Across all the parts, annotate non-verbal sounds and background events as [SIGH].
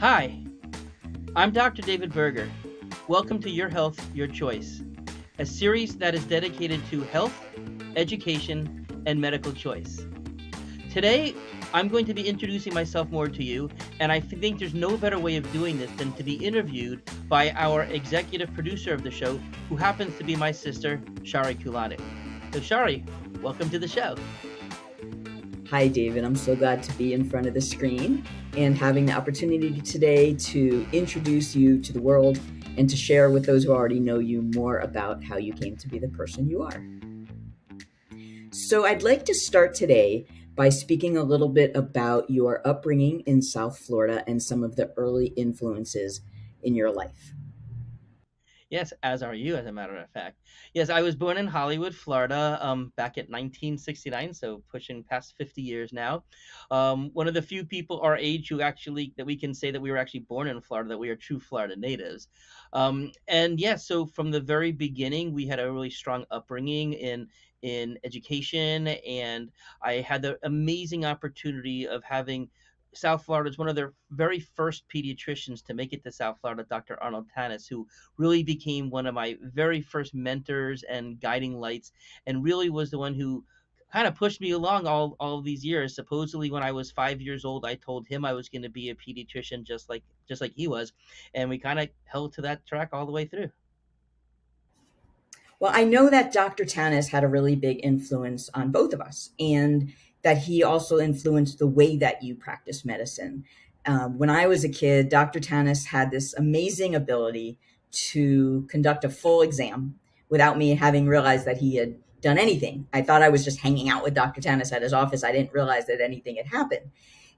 Hi, I'm Dr. David Berger. Welcome to Your Health, Your Choice, a series that is dedicated to health, education, and medical choice. Today, I'm going to be introducing myself more to you, and I think there's no better way of doing this than to be interviewed by our executive producer of the show, who happens to be my sister, Shari Kulanu. So, Shari, welcome to the show. Hi, David. I'm so glad to be in front of the screen and having the opportunity today to introduce you to the world and to share with those who already know you more about how you came to be the person you are. So, I'd like to start today by speaking a little bit about your upbringing in South Florida and some of the early influences in your life. Yes, as are you, as a matter of fact. Yes, I was born in Hollywood, Florida, um, back at 1969, so pushing past 50 years now. Um, one of the few people our age who actually that we can say that we were actually born in Florida, that we are true Florida natives. Um, and yes, yeah, so from the very beginning, we had a really strong upbringing in in education, and I had the amazing opportunity of having South Florida is one of their very first pediatricians to make it to South Florida, Dr. Arnold Tanis, who really became one of my very first mentors and guiding lights, and really was the one who kind of pushed me along all all these years. Supposedly, when I was five years old, I told him I was going to be a pediatrician, just like just like he was, and we kind of held to that track all the way through. Well, I know that Dr. Tanis had a really big influence on both of us, and that he also influenced the way that you practice medicine. Um, when I was a kid, Dr. Tanis had this amazing ability to conduct a full exam without me having realized that he had done anything. I thought I was just hanging out with Dr. Tanis at his office. I didn't realize that anything had happened.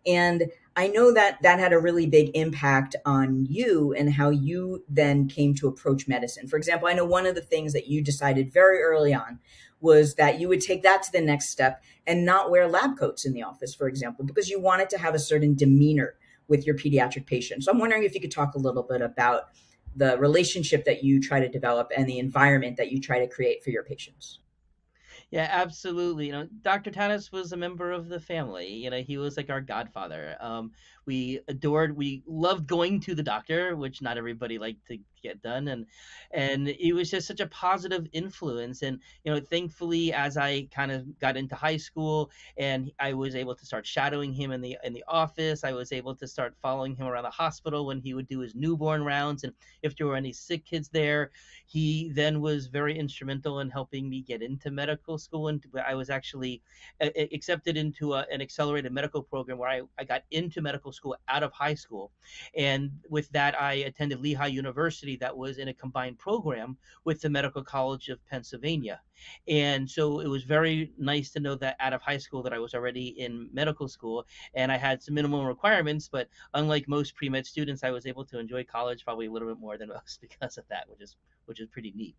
And I know that that had a really big impact on you and how you then came to approach medicine. For example, I know one of the things that you decided very early on was that you would take that to the next step and not wear lab coats in the office, for example, because you wanted to have a certain demeanor with your pediatric patients. So I'm wondering if you could talk a little bit about the relationship that you try to develop and the environment that you try to create for your patients. Yeah, absolutely. You know, Dr. Tanis was a member of the family. You know, he was like our godfather. Um, we adored, we loved going to the doctor, which not everybody liked to get done, and and it was just such a positive influence. And you know, thankfully, as I kind of got into high school and I was able to start shadowing him in the in the office, I was able to start following him around the hospital when he would do his newborn rounds, and if there were any sick kids there, he then was very instrumental in helping me get into medical school, and I was actually accepted into a, an accelerated medical program where I, I got into medical school out of high school. And with that, I attended Lehigh University, that was in a combined program with the Medical College of Pennsylvania. And so it was very nice to know that out of high school that I was already in medical school and I had some minimum requirements, but unlike most pre-med students, I was able to enjoy college probably a little bit more than [LAUGHS] most because of that, which is which is pretty neat.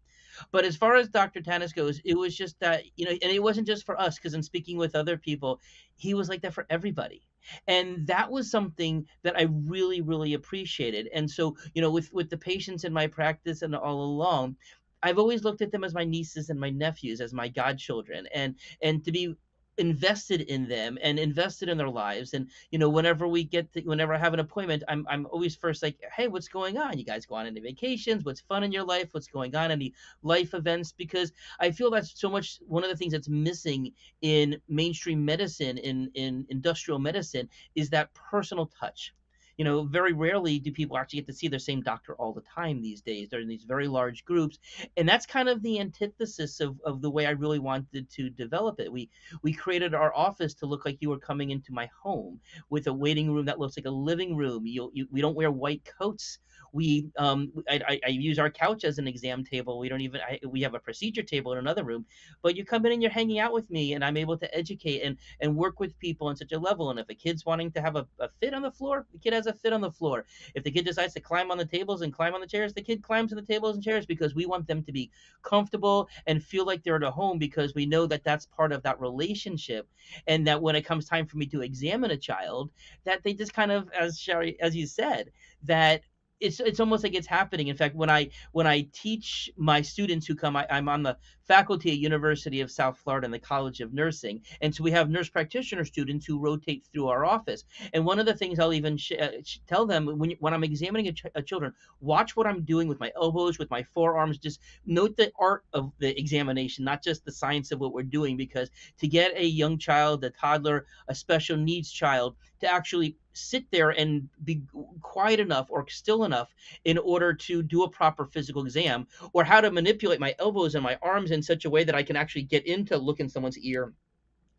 But as far as Dr. Tanis goes, it was just that, you know, and it wasn't just for us, because in speaking with other people, he was like that for everybody. And that was something that I really, really appreciated. And so, you know, with with the patients in my practice and all along, I've always looked at them as my nieces and my nephews, as my godchildren, and and to be invested in them and invested in their lives. And you know whenever we get to, whenever i have an appointment i'm i'm always first like hey what's going on? You guys go on any vacations? What's fun in your life? What's going on? Any life events? Because i feel that's so much one of the things that's missing in mainstream medicine in in industrial medicine is that personal touch you know, very rarely do people actually get to see their same doctor all the time these days. They're in these very large groups. And that's kind of the antithesis of, of the way I really wanted to develop it. We we created our office to look like you were coming into my home with a waiting room that looks like a living room. You, you we don't wear white coats we um, I, I, use our couch as an exam table. We don't even I, we have a procedure table in another room. But you come in and you're hanging out with me, and I'm able to educate and and work with people on such a level. And if a kid's wanting to have a, a fit on the floor, the kid has a fit on the floor. If the kid decides to climb on the tables and climb on the chairs, the kid climbs on the tables and chairs because we want them to be comfortable and feel like they're at a home because we know that that's part of that relationship, and that when it comes time for me to examine a child, that they just kind of, as Shari, as you said, that it's it's almost like it's happening. In fact, when I when I teach my students who come, I, I'm on the faculty at University of South Florida in the College of Nursing, and so we have nurse practitioner students who rotate through our office. And one of the things I'll even sh- uh, tell them when when I'm examining a, ch- a children, watch what I'm doing with my elbows, with my forearms. Just note the art of the examination, not just the science of what we're doing. Because to get a young child, a toddler, a special needs child to actually sit there and be quiet enough or still enough in order to do a proper physical exam or how to manipulate my elbows and my arms in such a way that I can actually get into look in someone's ear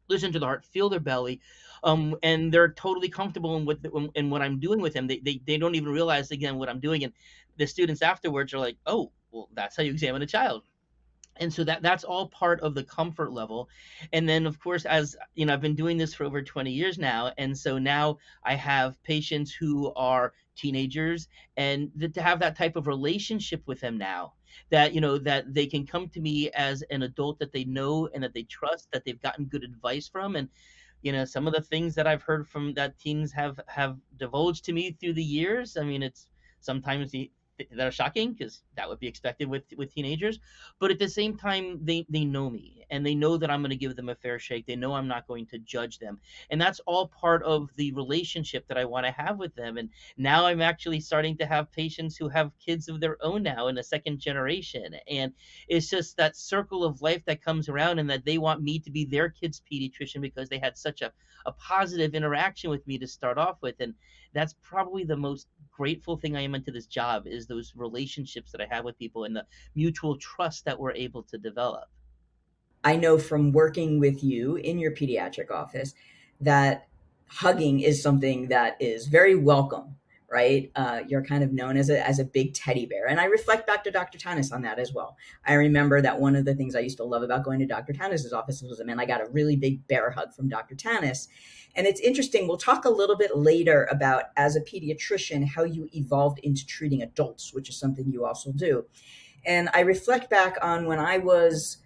listen to the heart feel their belly um, and they're totally comfortable in what in what I'm doing with them. They, they they don't even realize again what I'm doing. And the students afterwards are like oh well that's how you examine a child and so that that's all part of the comfort level. And then of course as you know i've been doing this for over 20 years now and so now i have patients who are teenagers and to have that type of relationship with them now that you know that they can come to me as an adult that they know and that they trust that they've gotten good advice from and you know some of the things that i've heard from that teens have have divulged to me through the years i mean it's sometimes the that are shocking because that would be expected with with teenagers but at the same time they they know me and they know that i'm going to give them a fair shake. They know i'm not going to judge them and that's all part of the relationship that i want to have with them and now i'm actually starting to have patients who have kids of their own now in the second generation and it's just that circle of life that comes around and that they want me to be their kids pediatrician because they had such a, a positive interaction with me to start off with and that's probably the most grateful thing I am into this job is those relationships that I have with people and the mutual trust that we're able to develop. I know from working with you in your pediatric office that hugging is something that is very welcome right? Uh, you're kind of known as a, as a big teddy bear. And I reflect back to Dr. Tanis on that as well. I remember that one of the things I used to love about going to Dr. Tanis's office was, man, I got a really big bear hug from Dr. Tanis. And it's interesting. We'll talk a little bit later about, as a pediatrician, how you evolved into treating adults, which is something you also do. And I reflect back on when I was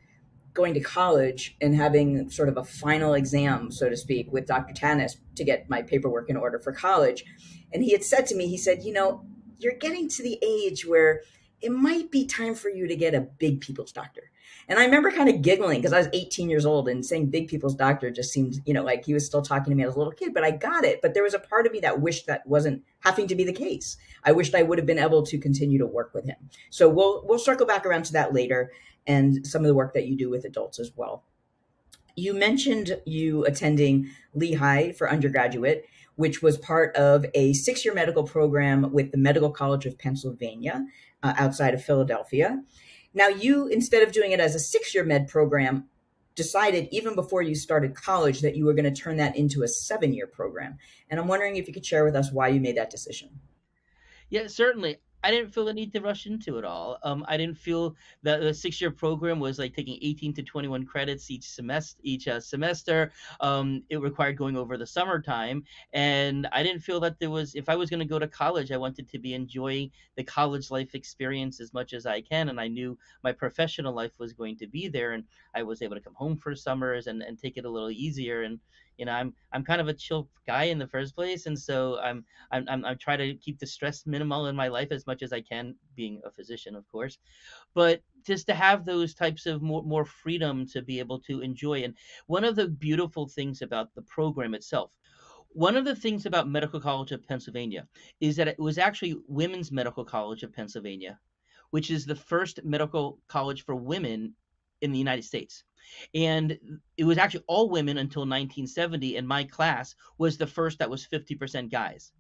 going to college and having sort of a final exam, so to speak, with Dr. Tanis to get my paperwork in order for college. And he had said to me, he said, You know, you're getting to the age where it might be time for you to get a big people's doctor. And I remember kind of giggling because I was 18 years old and saying big people's doctor just seemed, you know, like he was still talking to me as a little kid, but I got it. But there was a part of me that wished that wasn't having to be the case. I wished I would have been able to continue to work with him. So we'll we'll circle back around to that later and some of the work that you do with adults as well. You mentioned you attending Lehigh for undergraduate, which was part of a six year medical program with the Medical College of Pennsylvania uh, outside of Philadelphia. Now, you, instead of doing it as a six year med program, decided even before you started college that you were going to turn that into a seven year program. And I'm wondering if you could share with us why you made that decision. Yeah, certainly. I didn't feel the need to rush into it all. Um, I didn't feel that the six-year program was like taking 18 to 21 credits each semester. Each uh, semester, um, it required going over the summertime, and I didn't feel that there was. If I was going to go to college, I wanted to be enjoying the college life experience as much as I can, and I knew my professional life was going to be there, and I was able to come home for summers and, and take it a little easier and you know i'm i'm kind of a chill guy in the first place and so i'm i'm i'm, I'm trying to keep the stress minimal in my life as much as i can being a physician of course. But just to have those types of more, more freedom to be able to enjoy and one of the beautiful things about the program itself one of the things about medical college of pennsylvania is that it was actually women's medical college of pennsylvania which is the first medical college for women in the united states. And it was actually all women until 1970 and my class was the first that was 50% guys.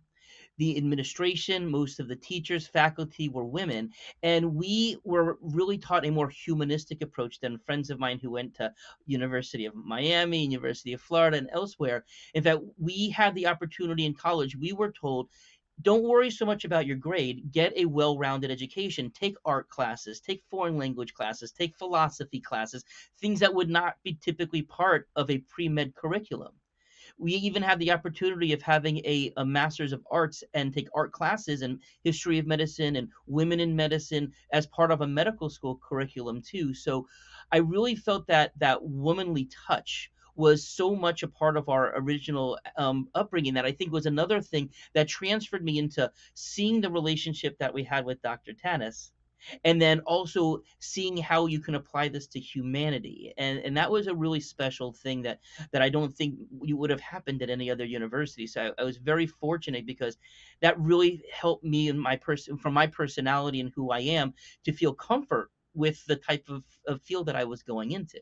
The administration most of the teachers faculty were women and we were really taught a more humanistic approach than friends of mine who went to university of miami university of florida and elsewhere. In fact we had the opportunity in college we were told don't worry so much about your grade. Get a well rounded education. Take art classes, take foreign language classes, take philosophy classes, things that would not be typically part of a pre med curriculum. We even have the opportunity of having a, a master's of arts and take art classes and history of medicine and women in medicine as part of a medical school curriculum, too. So I really felt that that womanly touch was so much a part of our original um, upbringing that I think was another thing that transferred me into seeing the relationship that we had with Dr. Tanis and then also seeing how you can apply this to humanity and and that was a really special thing that that i don't think you would have happened at any other university so I, I, was very fortunate because that really helped me and my person from my personality and who i am to feel comfort with the type of, of field that i was going into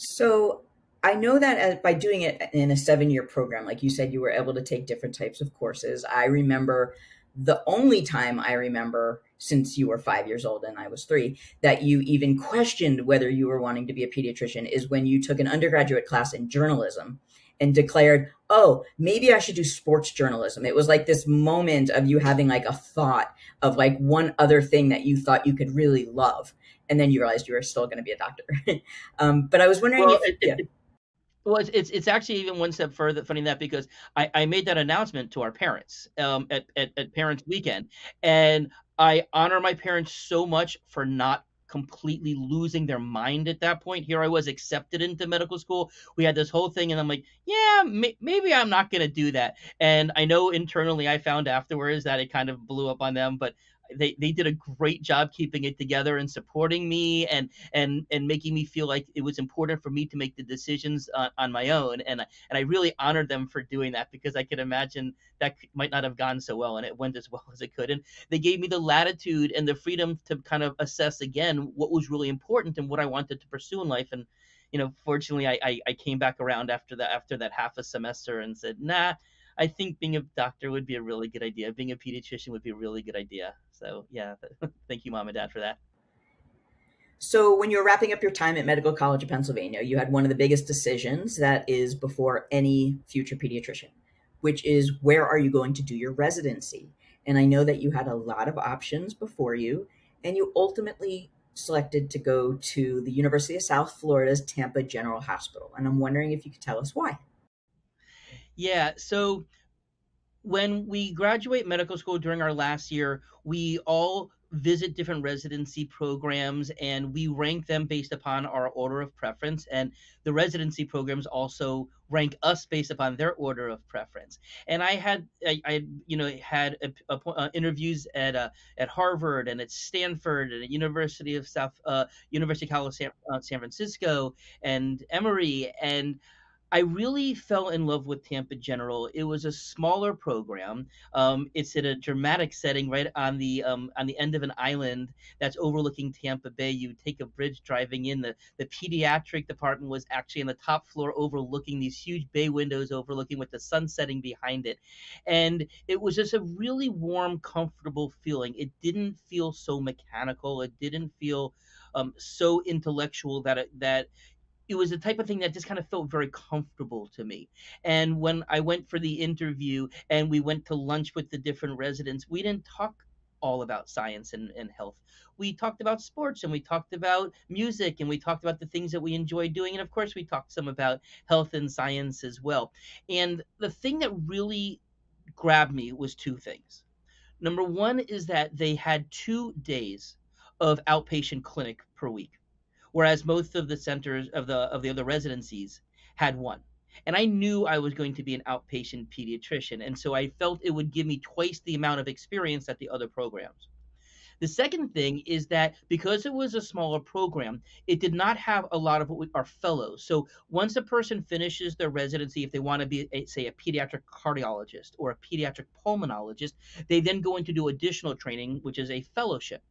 so I know that as, by doing it in a seven year program, like you said, you were able to take different types of courses. I remember the only time I remember since you were five years old and I was three that you even questioned whether you were wanting to be a pediatrician is when you took an undergraduate class in journalism and declared, oh, maybe I should do sports journalism. It was like this moment of you having like a thought of like one other thing that you thought you could really love. And then you realized you were still going to be a doctor. [LAUGHS] um, but I was wondering well, if. It, yeah. Well, it's, it's, it's actually even one step further funny that because I, I made that announcement to our parents um, at, at, at Parents Weekend, and I honor my parents so much for not completely losing their mind at that point. Here I was accepted into medical school. We had this whole thing, and I'm like, yeah, may- maybe I'm not going to do that. And I know internally I found afterwards that it kind of blew up on them, but they, they did a great job keeping it together and supporting me and and and making me feel like it was important for me to make the decisions on, on my own and and I really honored them for doing that because I could imagine that might not have gone so well and it went as well [LAUGHS] as it could and they gave me the latitude and the freedom to kind of assess again what was really important and what I wanted to pursue in life and you know fortunately I, I, I came back around after that after that half a semester and said nah I think being a doctor would be a really good idea. Being a pediatrician would be a really good idea. So yeah, [LAUGHS] thank you, mom and dad, for that. So when you were wrapping up your time at Medical College of Pennsylvania, you had one of the biggest decisions that is before any future pediatrician, which is where are you going to do your residency? And I know that you had a lot of options before you, and you ultimately selected to go to the University of South Florida's Tampa General Hospital. And I'm wondering if you could tell us why. Yeah. So when we graduate medical school during our last year, we all visit different residency programs and we rank them based upon our order of preference. And the residency programs also rank us based upon their order of preference. And i had i, I you know had a, a, uh, interviews at uh, at harvard and at stanford and at university of south uh, university of California, san, uh, san francisco and emory. And I really fell in love with Tampa General. It was a smaller program. Um, it's in a dramatic setting, right on the um, on the end of an island that's overlooking Tampa Bay. You take a bridge driving in. the The pediatric department was actually on the top floor, overlooking these huge bay windows, overlooking with the sun setting behind it, and it was just a really warm, comfortable feeling. It didn't feel so mechanical. It didn't feel um, so intellectual that it, that it was the type of thing that just kind of felt very comfortable to me. And when I went for the interview and we went to lunch with the different residents, we didn't talk all about science and, and health. We talked about sports and we talked about music and we talked about the things that we enjoy doing. And of course, we talked some about health and science as well. And the thing that really grabbed me was two things. Number one is that they had two days of outpatient clinic per week whereas most of the centers of the of the other residencies had one. And I knew I was going to be an outpatient pediatrician, and so I felt it would give me twice the amount of experience at the other programs. The second thing is that because it was a smaller program, it did not have a lot of what we, are fellows. So once a person finishes their residency, if they want to be, a, say, a pediatric cardiologist or a pediatric pulmonologist, they then go into do additional training, which is a fellowship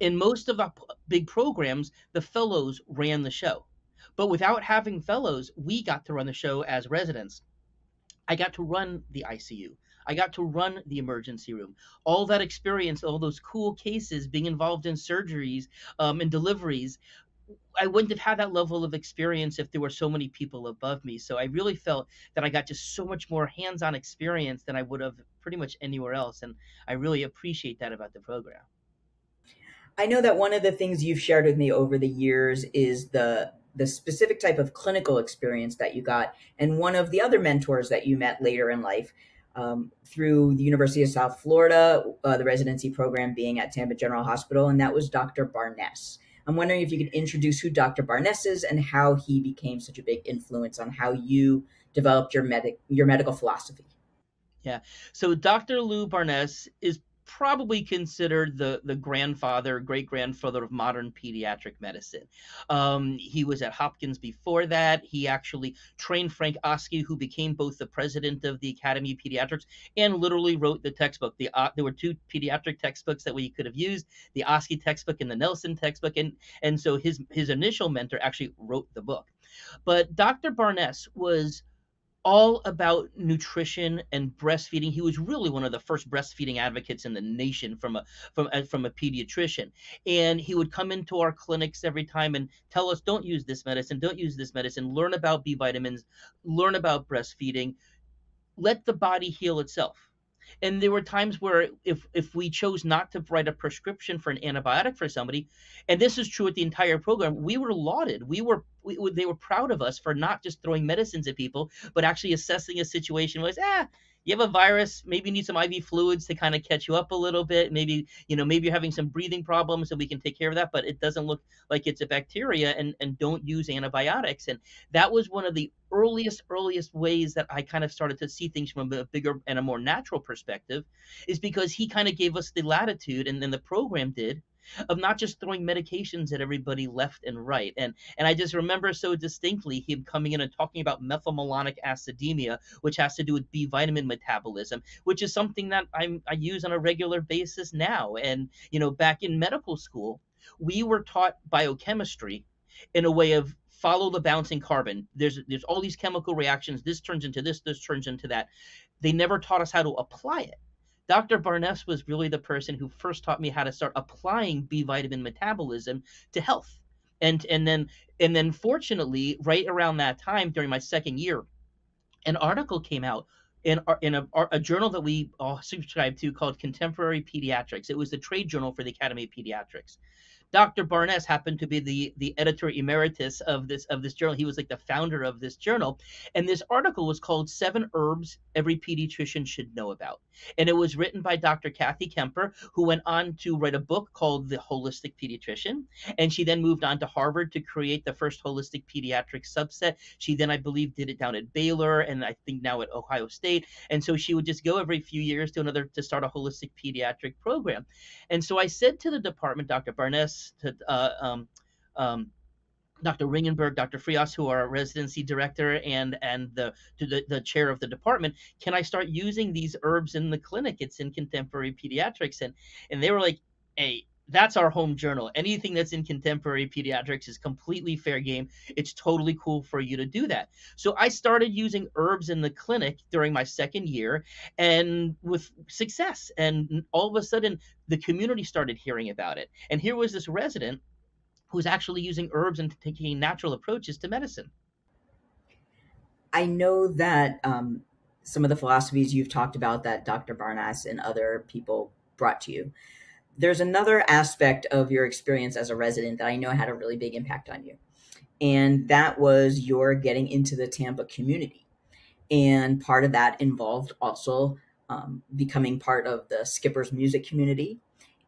in most of the big programs, the fellows ran the show. But without having fellows, we got to run the show as residents. I got to run the ICU. I got to run the emergency room. All that experience, all those cool cases, being involved in surgeries um, and deliveries, I wouldn't have had that level of experience if there were so many people above me. So I really felt that I got just so much more hands on experience than I would have pretty much anywhere else. And I really appreciate that about the program. I know that one of the things you've shared with me over the years is the the specific type of clinical experience that you got, and one of the other mentors that you met later in life um, through the University of South Florida, uh, the residency program being at Tampa General Hospital, and that was Dr. Barness. I'm wondering if you could introduce who Dr. Barness is and how he became such a big influence on how you developed your medic your medical philosophy. Yeah. So Dr. Lou Barness is probably considered the the grandfather, great grandfather of modern pediatric medicine. Um, he was at Hopkins before that. He actually trained Frank Oski, who became both the president of the Academy of Pediatrics and literally wrote the textbook. The uh, there were two pediatric textbooks that we could have used: the Oski textbook and the Nelson textbook, and and so his his initial mentor actually wrote the book. But Dr. Barness was all about nutrition and breastfeeding. He was really one of the first breastfeeding advocates in the nation from a from a, from a pediatrician. And he would come into our clinics every time and tell us, "Don't use this medicine. Don't use this medicine. Learn about B vitamins. Learn about breastfeeding. Let the body heal itself." And there were times where if if we chose not to write a prescription for an antibiotic for somebody, and this is true with the entire program, we were lauded. We were we, they were proud of us for not just throwing medicines at people, but actually assessing a situation was ah you have a virus, maybe you need some IV fluids to kind of catch you up a little bit. Maybe, you know, maybe you're having some breathing problems, so we can take care of that, but it doesn't look like it's a bacteria and, and don't use antibiotics. And that was one of the earliest, earliest ways that I kind of started to see things from a bigger and a more natural perspective is because he kind of gave us the latitude and then the program did of not just throwing medications at everybody left and right. And and I just remember so distinctly him coming in and talking about methylmalonic acidemia, which has to do with B vitamin metabolism, which is something that I'm I use on a regular basis now. And you know, back in medical school, we were taught biochemistry in a way of follow the bouncing carbon. There's there's all these chemical reactions. This turns into this. This turns into that. They never taught us how to apply it. Dr. Barness was really the person who first taught me how to start applying B vitamin metabolism to health. And and then and then fortunately, right around that time during my second year, an article came out in in a, a journal that we all subscribe to called Contemporary Pediatrics. It was the trade journal for the Academy of Pediatrics. Dr. Barness happened to be the the editor emeritus of this of this journal. He was like the founder of this journal, and this article was called Seven Herbs Every Pediatrician Should Know About, and it was written by Dr. Kathi Kemper, who went on to write a book called The Holistic Pediatrician, and she then moved on to Harvard to create the first holistic pediatric subset. She then, I believe, did it down at Baylor, and I think now at Ohio State, and so she would just go every few years to another to start a holistic pediatric program, and so I said to the department, Dr. Barness to uh, um, um, Dr. Ringenberg, Dr. Frias, who are residency director and and the, the the chair of the department, can I start using these herbs in the clinic? It's in contemporary pediatrics, and and they were like, hey. That's our home journal. Anything that's in contemporary pediatrics is completely fair game. It's totally cool for you to do that. So I started using herbs in the clinic during my second year and with success. And all of a sudden, the community started hearing about it. And here was this resident who's actually using herbs and taking natural approaches to medicine. I know that um, some of the philosophies you've talked about that Dr. Barness and other people brought to you. There's another aspect of your experience as a resident that I know had a really big impact on you. And that was your getting into the Tampa community. And part of that involved also um, becoming part of the Skippers music community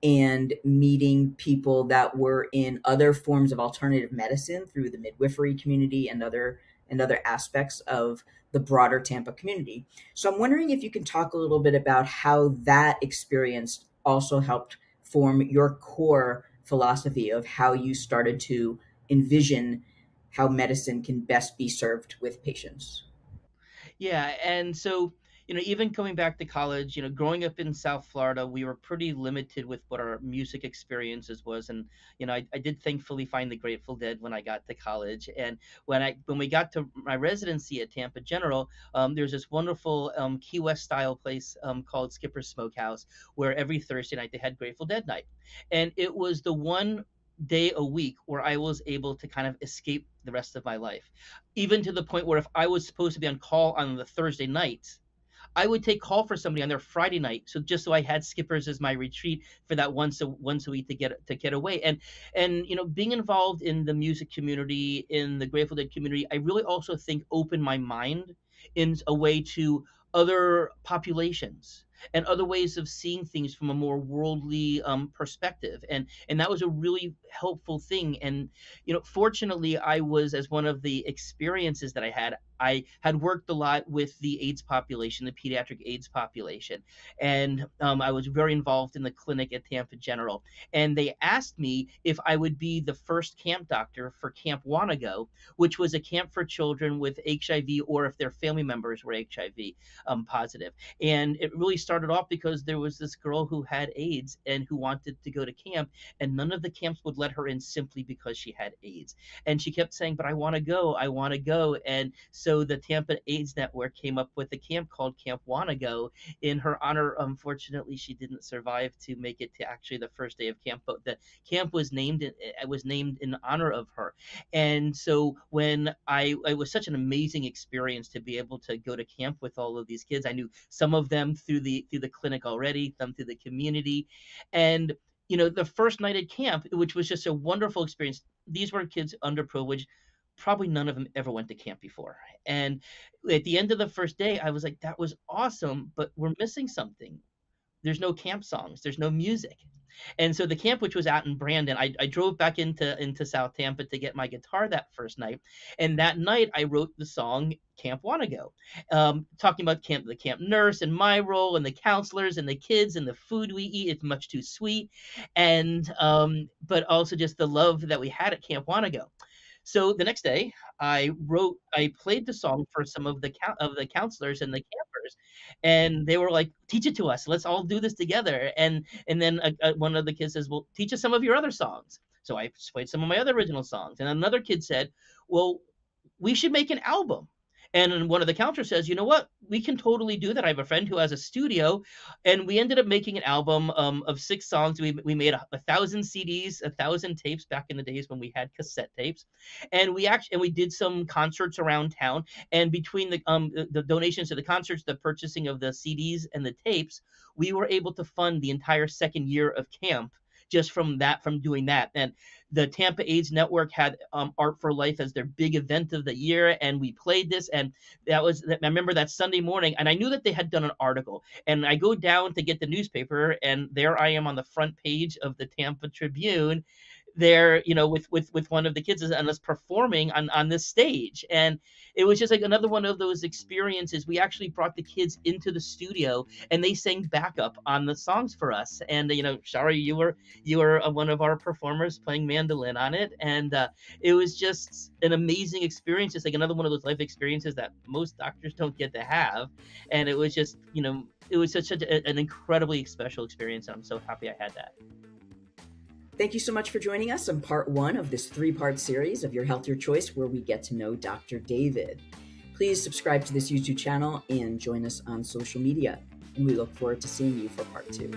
and meeting people that were in other forms of alternative medicine through the midwifery community and other and other aspects of the broader Tampa community. So I'm wondering if you can talk a little bit about how that experience also helped form your core philosophy of how you started to envision how medicine can best be served with patients. Yeah, and so you know, even coming back to college, you know, growing up in South Florida, we were pretty limited with what our music experiences was. And, you know, I, I did thankfully find the Grateful Dead when I got to college. And when I when we got to my residency at Tampa General, um, there's this wonderful um, Key West style place um, called Skipper's Smokehouse, where every Thursday night they had Grateful Dead night. And it was the one day a week where I was able to kind of escape the rest of my life. Even to the point where if I was supposed to be on call on the Thursday night, I would take call for somebody on their Friday night, so just so I had skippers as my retreat for that once a once a week to get to get away. And and you know, being involved in the music community, in the Grateful Dead community, I really also think opened my mind in a way to other populations and other ways of seeing things from a more worldly um, perspective and and that was a really helpful thing and you know fortunately i was as one of the experiences that i had I had worked a lot with the AIDS population, the pediatric AIDS population, and um, I was very involved in the clinic at Tampa General. And they asked me if I would be the first camp doctor for Camp Wanna which was a camp for children with HIV or if their family members were HIV um, positive. And it really started off because there was this girl who had AIDS and who wanted to go to camp, and none of the camps would let her in simply because she had AIDS. And she kept saying, But I want to go, I want to go. And so so the Tampa AIDS Network came up with a camp called Camp Wanna in her honor. Unfortunately, she didn't survive to make it to actually the first day of camp, but the camp was named it eh, was named in honor of her. And so when I it was such an amazing experience to be able to go to camp with all of these kids. I knew some of them through the through the clinic already, some through the community, and you know the first night at camp, which was just a wonderful experience. These were kids underprivileged probably none of them ever went to camp before. And at the end of the first day, I was like, that was awesome, but we're missing something. There's no camp songs, there's no music. And so the camp, which was out in Brandon, I, I drove back into into South Tampa to get my guitar that first night. And that night, I wrote the song "Camp Wanna Go," um, talking about camp, the camp nurse, and my role, and the counselors, and the kids, and the food we eat. It's much too sweet, and um, but also just the love that we had at Camp Wanna Go. So the next day, I wrote, I played the song for some of the of the counselors and the campers, and they were like, "Teach it to us. Let's all do this together." And and then uh, uh, one of the kids says, "Well, teach us some of your other songs." So I played some of my other original songs, and another kid said, "Well, we should make an album." And one of the counselors says, you know what? We can totally do that. I have a friend who has a studio, and we ended up making an album um, of six songs. We, we made a, a, thousand CDs, a thousand tapes back in the days when we had cassette tapes, and we actually and we did some concerts around town. And between the um the, the donations to the concerts, the purchasing of the CDs and the tapes, we were able to fund the entire second year of camp just from that from doing that. And the tampa aids network had um, art for life as their big event of the year and we played this and that was i remember that sunday morning and i knew that they had done an article. And i go down to get the newspaper and there i am on the front page of the tampa tribune there you know with with with one of the kids and us performing on on this stage. And it was just like another one of those experiences. We actually brought the kids into the studio and they sang backup on the songs for us. And you know Shari you were you were uh, one of our performers playing mandolin on it. And uh, it was just an amazing experience just like another one of those life experiences that most doctors don't get to have. And it was just you know it was such a, an incredibly special experience. And i'm so happy i had that Thank you so much for joining us on part one of this three part series of Your Health, Your Choice, where we get to know Dr. David. Please subscribe to this YouTube channel and join us on social media. And we look forward to seeing you for part two.